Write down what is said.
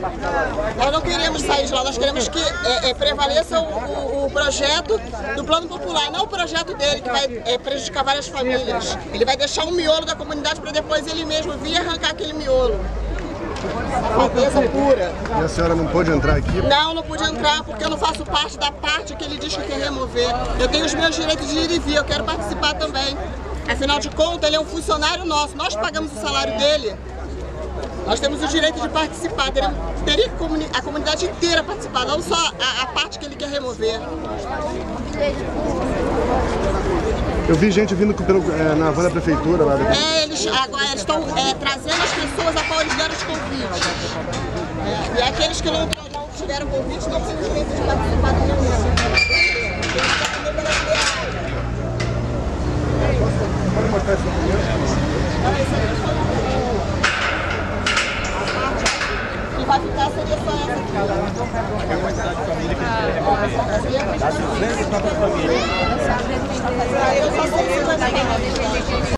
lá. Nós não queremos sair de lá, nós queremos que é, é, prevaleça o, o, o, projeto do plano popular, não o projeto dele, que vai é, prejudicar várias famílias. Ele vai deixar um miolo da comunidade para depois ele mesmo vir arrancar aquele miolo. Safadeza pura. E a senhora não pôde entrar aqui? Não, não pude entrar porque eu não faço parte da parte que ele diz que quer remover. Eu tenho os meus direitos de ir e vir, eu quero participar também. Afinal de contas, ele é um funcionário nosso, nós pagamos o salário dele. Nós temos o direito de participar, teria, a comunidade inteira participar, não só a, a parte que ele quer remover. Eu vi gente vindo pelo, é, na van da prefeitura lá. Depois. É, eles agora eles estão é, trazendo as pessoas a qual eles deram os convites. É, e aqueles que não, não tiveram convite não têm o direito de participar da reunião. Pode mostrar esse que vai ficar seria só essa aqui. A quantidade de família que a gente quer remover. Dá 200 para a família. Eu só sei 50